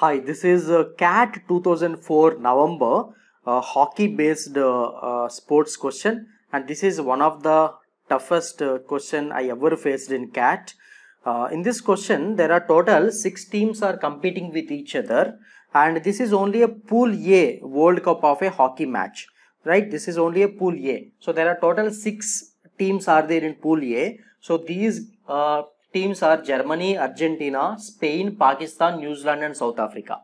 Hi, this is uh, CAT 2004 November uh, hockey based uh, sports question. And this is one of the toughest uh, question I ever faced in CAT. Uh, in this question there are total 6 teams are competing with each other. And this is only a pool A World Cup of a hockey match right? This is only a pool A. So there are total 6 teams are there in pool A. So these uh, teams are Germany, Argentina, Spain, Pakistan, New Zealand and South Africa.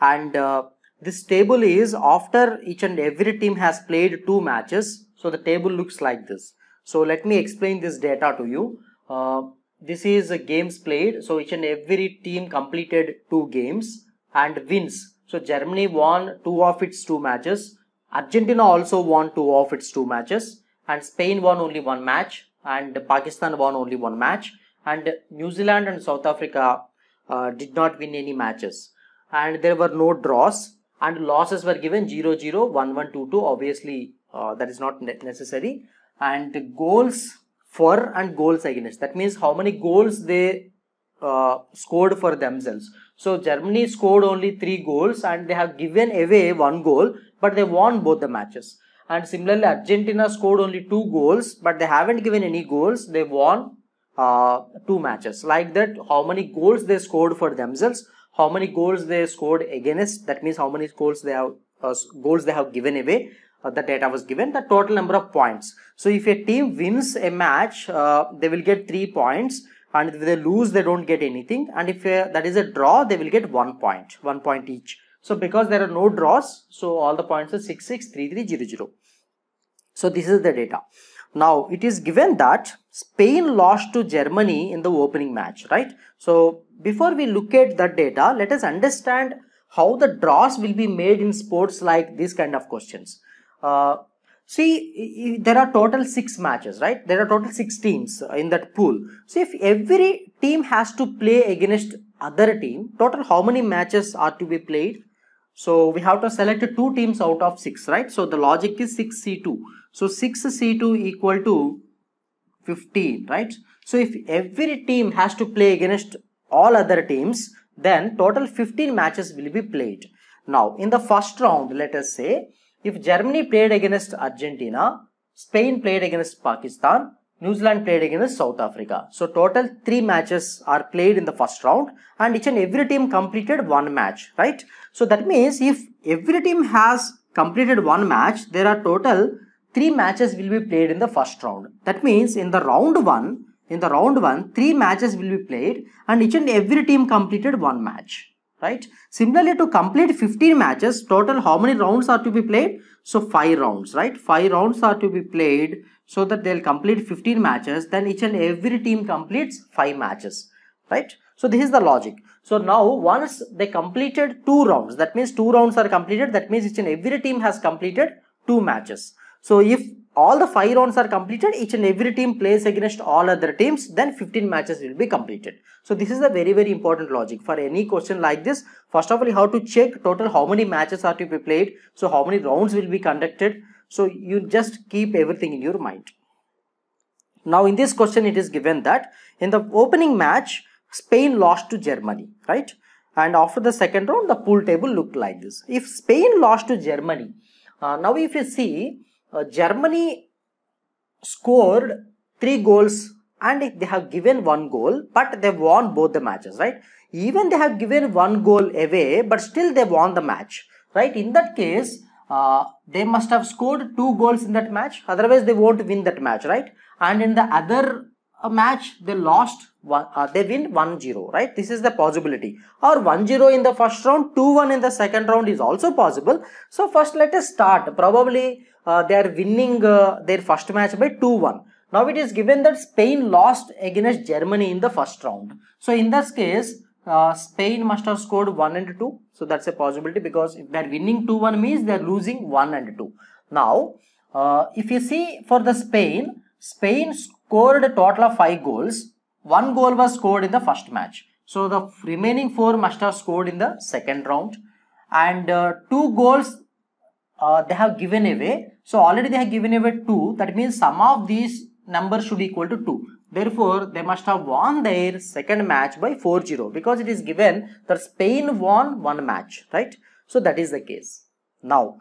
And uh, this table is after each and every team has played two matches. So the table looks like this. So let me explain this data to you. Uh, this is games played. So each and every team completed two games and wins. So Germany won two of its two matches. Argentina also won two of its two matches and Spain won only one match and Pakistan won only one match and New Zealand and South Africa uh, did not win any matches. And there were no draws. And losses were given 0 0 1 1 2 2 obviously uh, that is not necessary. And goals for and goals against. That means how many goals they uh, scored for themselves. So germany scored only three goals and they have given away one goal but they won both the matches. And similarly argentina scored only two goals but they haven't given any goals. They won uh, two matches. Like that how many goals they scored for themselves how many goals they scored against that means how many goals they have uh, goals they have given away uh, the data was given the total number of points. So if a team wins a match uh, they will get three points and if they lose they don't get anything and if a, that is a draw they will get one point one point each. So because there are no draws so all the points are 6 6 3 3 0 0 so this is the data. Now it is given that Spain lost to Germany in the opening match, right? So before we look at that data, let us understand how the draws will be made in sports like these kind of questions. Uh, see, there are total six matches, right? There are total six teams in that pool. So if every team has to play against other team, total how many matches are to be played? So we have to select two teams out of six, right? So the logic is 6C2. So 6C2 equal to 15, right? So if every team has to play against all other teams, then total 15 matches will be played. Now in the first round, let us say, if Germany played against Argentina, Spain played against Pakistan, New Zealand played against South Africa. So total three matches are played in the first round and each and every team completed one match, right? So that means if every team has completed one match, there are total three matches will be played in the first round. That means in the round one, in the round one, three matches will be played and each and every team completed one match. Right. Similarly, to complete 15 matches, total how many rounds are to be played? So five rounds, right? Five rounds are to be played so that they'll complete 15 matches. Then each and every team completes five matches, right? So this is the logic. So now once they completed two rounds, that means two rounds are completed. That means each and every team has completed two matches. So if all the five rounds are completed, each and every team plays against all other teams, then 15 matches will be completed. So this is a very, very important logic for any question like this. First of all, have to check total how many matches are to be played. So how many rounds will be conducted. So you just keep everything in your mind. Now in this question, it is given that in the opening match, Spain lost to Germany, right? And after the second round, the pool table looked like this. If Spain lost to Germany, uh, now if you see, uh, Germany scored three goals and they have given one goal, but they won both the matches, right? Even they have given one goal away, but still they won the match, right? In that case, uh, they must have scored two goals in that match, otherwise they won't win that match, right? And in the other uh, match, they lost, one, uh, they win 1-0, right? This is the possibility. Or 1-0 in the first round, 2-1 in the second round is also possible. So first let us start. Probably they are winning uh, their first match by 2-1. Now it is given that Spain lost against Germany in the first round. So in this case, uh, Spain must have scored 1 and 2. So that's a possibility because if they are winning 2-1 means they are losing 1 and 2. Now, uh, if you see for the Spain, Spain scored a total of 5 goals. One goal was scored in the first match. So the remaining 4 must have scored in the second round. And uh, 2 goals uh, they have given away. So already they have given away 2. That means sum of these numbers should equal to 2. Therefore, they must have won their second match by 4-0 because it is given that Spain won one match, right? So that is the case. Now,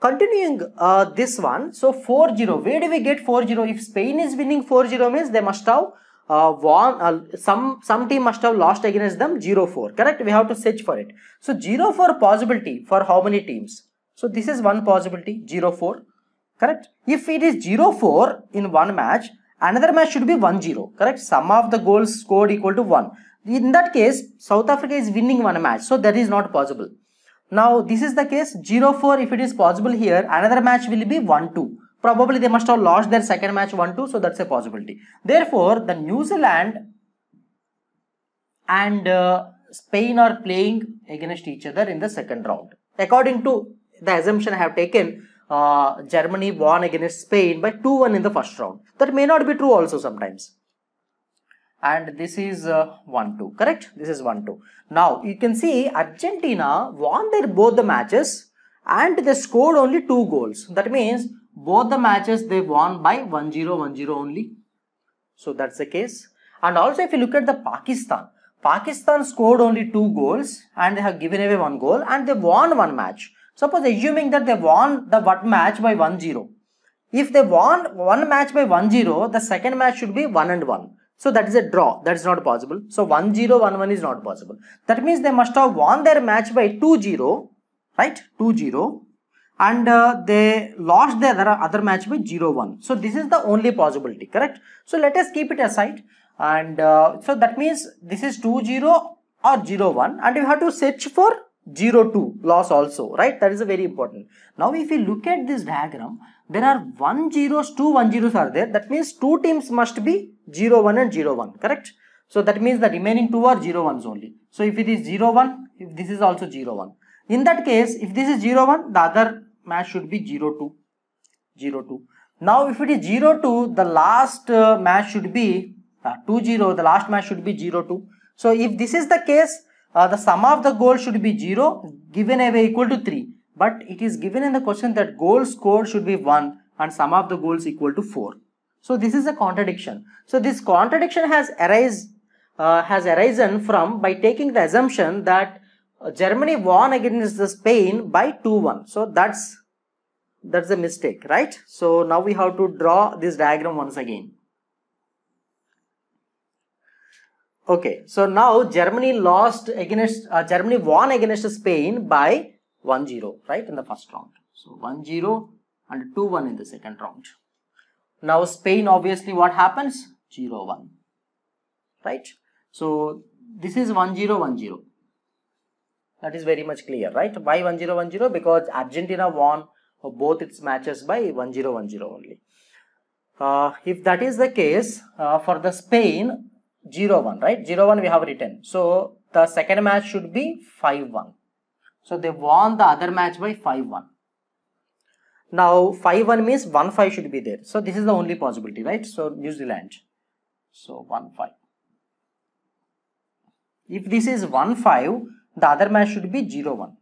continuing uh, this one, so 4-0, where do we get 4-0? If Spain is winning 4-0 means they must have uh, won, uh, some, some team must have lost against them 0-4, correct? We have to search for it. So 0-4 possibility for how many teams? So this is one possibility, 0-4, correct? If it is 0-4 in one match, another match should be 1-0, correct? Sum of the goals scored equal to 1. In that case, South Africa is winning one match, so that is not possible. Now, this is the case 0-4 if it is possible here, another match will be 1-2. Probably they must have lost their second match 1-2, so that's a possibility. Therefore, the New Zealand and uh, Spain are playing against each other in the second round. According to the assumption I have taken, uh, Germany won against Spain by 2-1 in the first round. That may not be true also sometimes and this is uh, 1 2 correct this is 1 2 now you can see argentina won their both the matches and they scored only two goals that means both the matches they won by 1 0 1 0 only so that's the case and also if you look at the pakistan pakistan scored only two goals and they have given away one goal and they won one match suppose assuming that they won the one match by 1 0 if they won one match by 1 0 the second match should be 1 and 1 so that is a draw. That is not possible. So 1-0, 1-1 is not possible. That means they must have won their match by 2-0, right? 2-0 and uh, they lost their other, match by 0-1. So this is the only possibility, correct? So let us keep it aside and uh, so that means this is 2-0 or 0-1 and you have to search for 0-2 loss also, right? That is a very important. Now if you look at this diagram, there are 1 zeros, 2 1 zeros are there. That means two teams must be 0 1 and 0 1, correct? So that means the remaining two are 0 1s only. So if it is 0 1, if this is also 0 1. In that case, if this is 0 1, the other match should be 0 2, 0 2. Now if it is 0 2, the last uh, match should be uh, 2 0, the last match should be 0 2. So if this is the case, uh, the sum of the goals should be 0, given away equal to 3 but it is given in the question that goals scored should be 1 and sum of the goals equal to 4. So this is a contradiction. So this contradiction has uh, has arisen from by taking the assumption that Germany won against Spain by 2-1. So that's that's a mistake, right? So now we have to draw this diagram once again. Okay, so now Germany lost against, uh, Germany won against Spain by 1 0 right in the first round. So 1 0 and 2 1 in the second round. Now Spain obviously what happens 0 1 right. So this is 1 0 1 0 that is very much clear right. Why 1 0 1 0 because Argentina won both its matches by 1 0 1 0 only. Uh, if that is the case uh, for the Spain 0 1 right 0 1 we have written. So the second match should be 5 1 so they won the other match by 5-1. Now 5-1 means 1-5 should be there. So this is the only possibility, right? So New Zealand. So 1-5. If this is 1-5, the other match should be 0-1.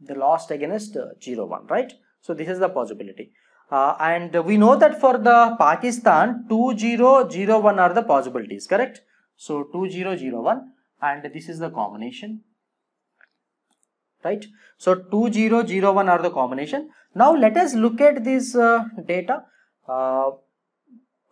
They lost against 0-1, uh, right? So this is the possibility. Uh, and we know that for the Pakistan, 2-0, 0-1 are the possibilities, correct? So 2-0, 0-1 and this is the combination right so 2001 are the combination now let us look at this uh, data uh,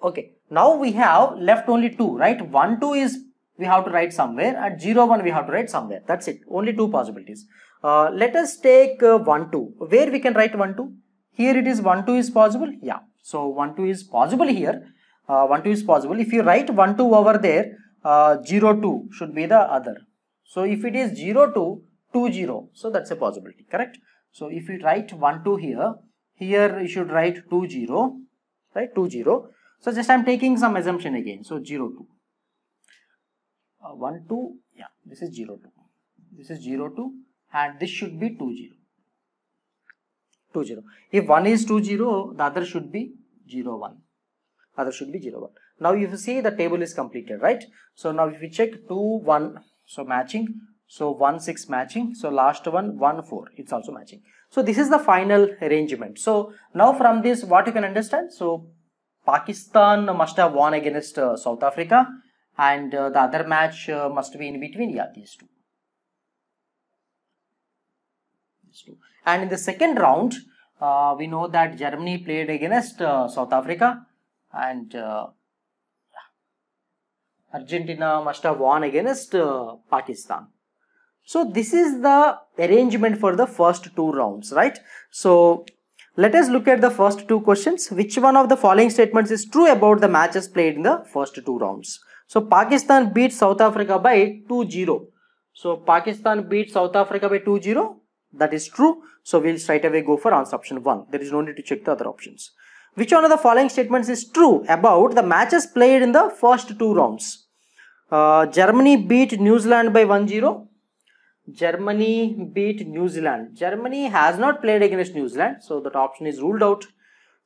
okay now we have left only two right 1 2 is we have to write somewhere and 0 1 we have to write somewhere. That's it. Only two possibilities. Uh, let us take uh, 1 2 where we can write 1 2 here it is 1 2 is possible? Yeah. So 1 2 is possible here. Uh, 1 2 is possible. If you write 1 2 over there uh, 0 2 should be the other. So if it is 0 2 2 0 so that's a possibility. Correct? So if you write 1 2 here here you should write 2 0 right? 2 0 so just i'm taking some assumption again. So 0 2 uh, 1 2 yeah this is 0 2 this is 0 2 and this should be 2 0 2 0 if one is 2 0 the other should be 0 1 other should be 0 1 now if you see the table is completed right? So now if we check 2 1 so matching. So 1 6 matching. So last one 1 4 it's also matching. So this is the final arrangement. So now from this what you can understand. So Pakistan must have won against uh, South Africa and uh, the other match uh, must be in between. Yeah, these two. These two. And in the second round, uh, we know that Germany played against uh, South Africa and uh, Argentina must have won against uh, Pakistan. So this is the arrangement for the first two rounds, right? So let us look at the first two questions. Which one of the following statements is true about the matches played in the first two rounds? So Pakistan beat South Africa by 2-0. So Pakistan beat South Africa by 2-0. That is true. So we'll straight away go for answer option 1. There is no need to check the other options. Which one of the following statements is true about the matches played in the first two rounds? Uh, Germany beat New Zealand by 1-0. Germany beat New Zealand. Germany has not played against New Zealand. So that option is ruled out.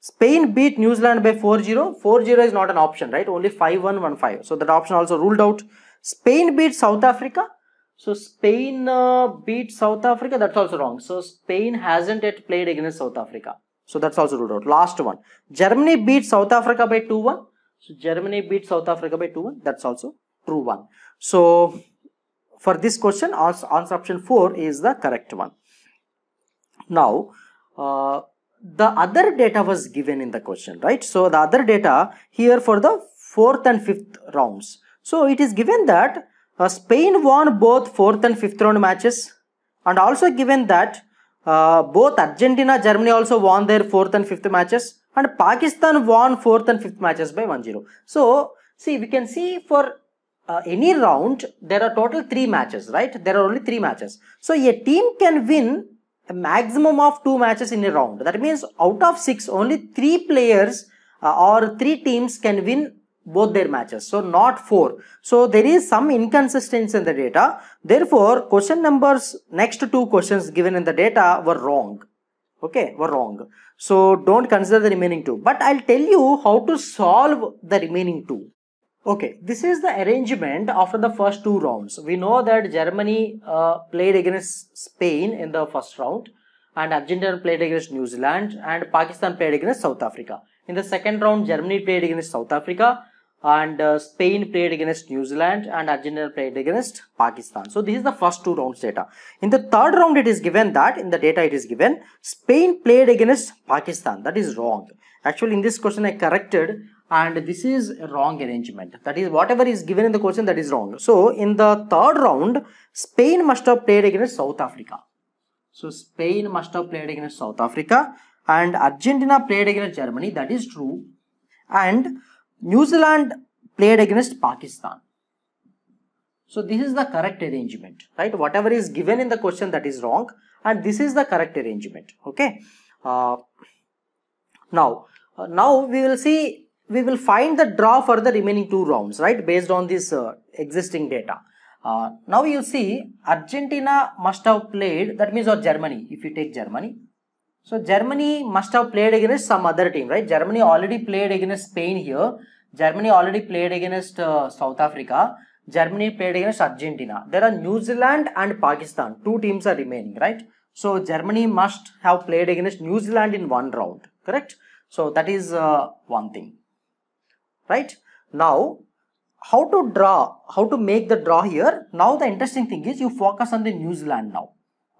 Spain beat New Zealand by 4-0. 4-0 is not an option, right? Only 5-1, 1-5. So that option also ruled out. Spain beat South Africa. So Spain uh, beat South Africa. That's also wrong. So Spain hasn't yet played against South Africa. So that's also ruled out. Last one. Germany beat South Africa by 2-1. So Germany beat South Africa by 2-1. That's also true one. So for this question, answer option 4 is the correct one. Now, uh, the other data was given in the question, right? So the other data here for the fourth and fifth rounds. So it is given that uh, Spain won both fourth and fifth round matches and also given that uh, both Argentina, Germany also won their fourth and fifth matches and Pakistan won fourth and fifth matches by 1-0. So see we can see for uh, any round there are total three matches right there are only three matches so a team can win a maximum of two matches in a round. That means out of six only three players uh, or three teams can win both their matches. So not four. So there is some inconsistency in the data. Therefore question numbers next two questions given in the data were wrong. Okay were wrong. So don't consider the remaining two. But i'll tell you how to solve the remaining two Okay, this is the arrangement after the first two rounds. We know that Germany uh, played against Spain in the first round and Argentina played against New Zealand and Pakistan played against South Africa. In the second round, Germany played against South Africa and uh, Spain played against New Zealand and Argentina played against Pakistan. So this is the first two rounds data. In the third round, it is given that in the data it is given Spain played against Pakistan. That is wrong. Actually, in this question I corrected and this is a wrong arrangement. That is whatever is given in the question that is wrong. So in the third round spain must have played against south africa. So spain must have played against south africa. And argentina played against germany. That is true. And new zealand played against pakistan. So this is the correct arrangement right? Whatever is given in the question that is wrong. And this is the correct arrangement okay? Uh, now uh, now we will see we will find the draw for the remaining two rounds, right, based on this uh, existing data. Uh, now you see Argentina must have played, that means or Germany, if you take Germany. So Germany must have played against some other team, right? Germany already played against Spain here. Germany already played against uh, South Africa. Germany played against Argentina. There are New Zealand and Pakistan. Two teams are remaining, right? So Germany must have played against New Zealand in one round, correct? So that is uh, one thing right? Now how to draw how to make the draw here? Now the interesting thing is you focus on the new zealand now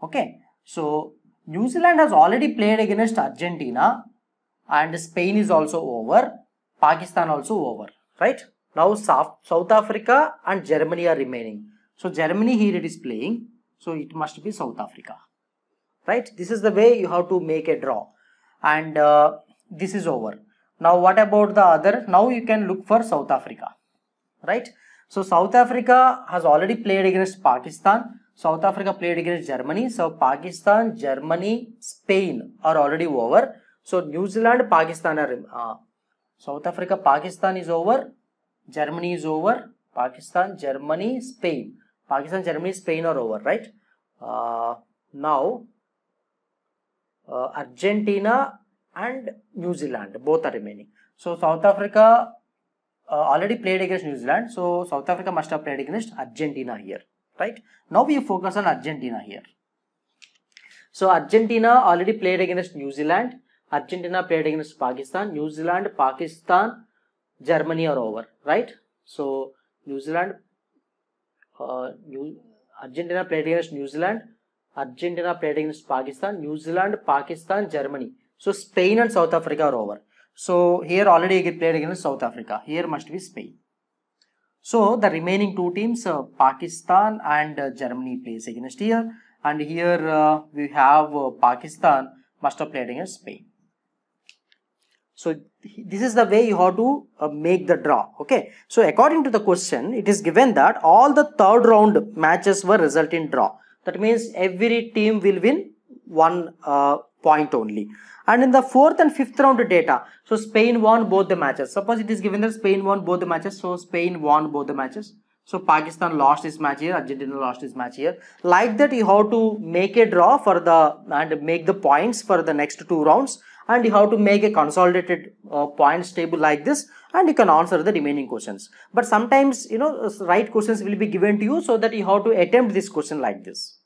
okay? So new zealand has already played against argentina and spain is also over pakistan also over right? Now south, south africa and germany are remaining. So germany here it is playing so it must be south africa right? This is the way you have to make a draw. And uh, this is over now what about the other? Now you can look for South Africa, right? So South Africa has already played against Pakistan. South Africa played against Germany. So Pakistan, Germany, Spain are already over. So New Zealand, Pakistan are uh, South Africa, Pakistan is over. Germany is over. Pakistan, Germany, Spain. Pakistan, Germany, Spain are over, right? Uh, now uh, Argentina and New Zealand both are remaining. So South Africa uh, already played against New Zealand. So South Africa must have played against Argentina here, right? Now we focus on Argentina here. So Argentina already played against New Zealand. Argentina played against Pakistan, New Zealand, Pakistan, Germany are over, right? So New Zealand, uh, New, Argentina played against New Zealand, Argentina played against Pakistan, New Zealand, Pakistan, Germany. So Spain and South Africa are over. So here already played against South Africa. Here must be Spain. So the remaining two teams, uh, Pakistan and uh, Germany plays against here. And here uh, we have uh, Pakistan must have played against Spain. So this is the way you have to uh, make the draw. Okay. So according to the question, it is given that all the third round matches were result in draw. That means every team will win one uh, point only. And in the fourth and fifth round data, so Spain won both the matches. Suppose it is given that Spain won both the matches, so Spain won both the matches. So Pakistan lost this match here, Argentina lost this match here. Like that, you have to make a draw for the and make the points for the next two rounds, and you have to make a consolidated uh, points table like this, and you can answer the remaining questions. But sometimes you know right questions will be given to you, so that you have to attempt this question like this.